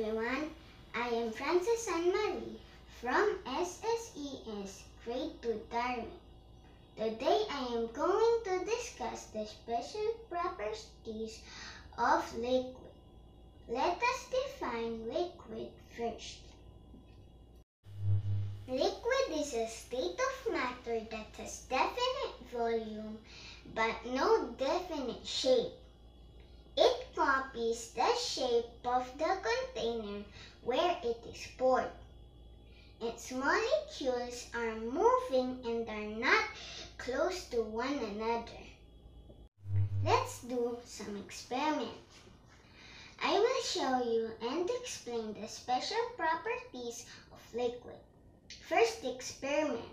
everyone. I am Frances Anne Marie from SSES Grade 2 Darwin. Today I am going to discuss the special properties of liquid. Let us define liquid first. Liquid is a state of matter that has definite volume but no definite shape. It copies the shape of the container where it is poured. Its molecules are moving and are not close to one another. Let's do some experiments. I will show you and explain the special properties of liquid. First experiment.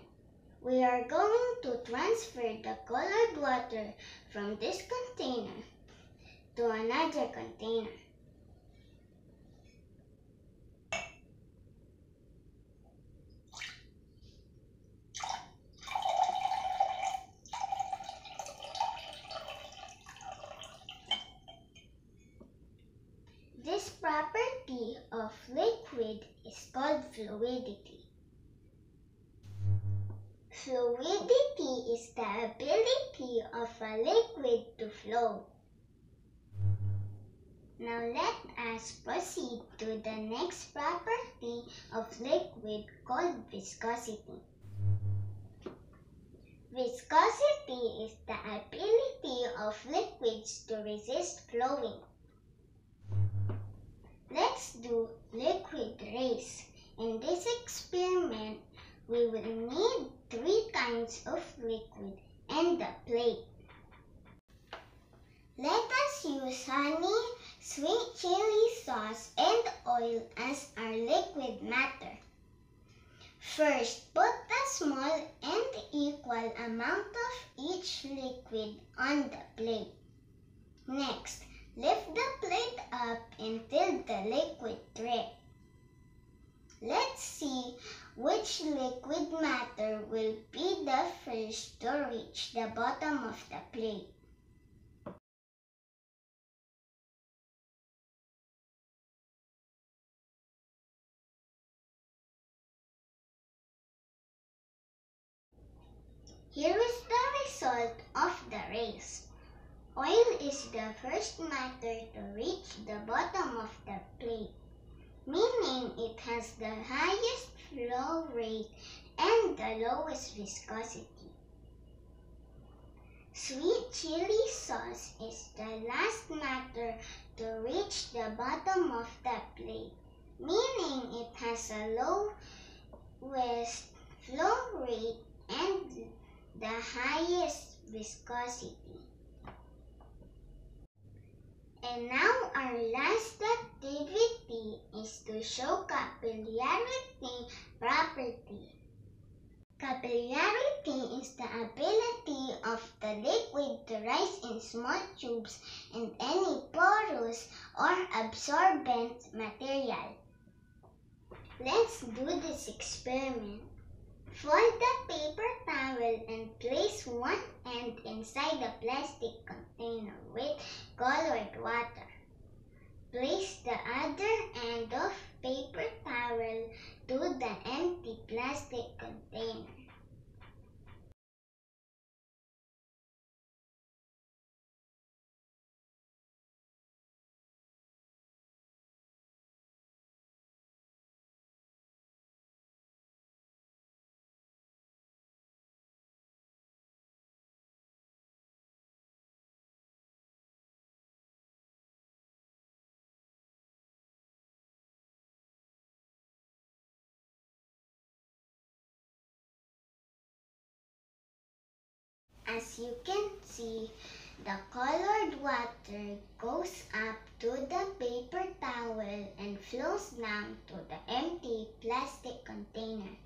We are going to transfer the colored water from this container to another container. This property of liquid is called fluidity. Fluidity is the ability of a liquid to flow. Now let us proceed to the next property of liquid called viscosity. Viscosity is the ability of liquids to resist flowing. Let's do liquid race. In this experiment, we will need three kinds of liquid and a plate. Let us use honey, sweet chili sauce, and oil as our liquid matter. First, put a small and equal amount of each liquid on the plate. Next, lift the plate up until the liquid tray. Let's see which liquid matter will be the first to reach the bottom of the plate. Here is the result of the race. Oil is the first matter to reach the bottom of the plate, meaning it has the highest flow rate and the lowest viscosity. Sweet chili sauce is the last matter to reach the bottom of the plate, meaning it has a lowest flow rate the highest viscosity. And now our last activity is to show capillarity property. Capillarity is the ability of the liquid to rise in small tubes and any porous or absorbent material. Let's do this experiment. Fold the paper towel and place one end inside the plastic container with colored water. Place the other end of paper towel to the empty plastic container. As you can see, the colored water goes up to the paper towel and flows down to the empty plastic container.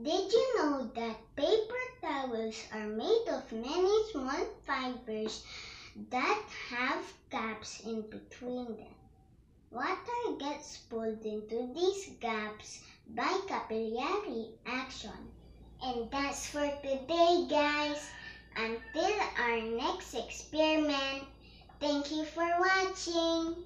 Did you know that paper towels are made of many small fibers that have gaps in between them? Water gets pulled into these gaps by capillary action. And that's for today, guys. Until our next experiment. Thank you for watching.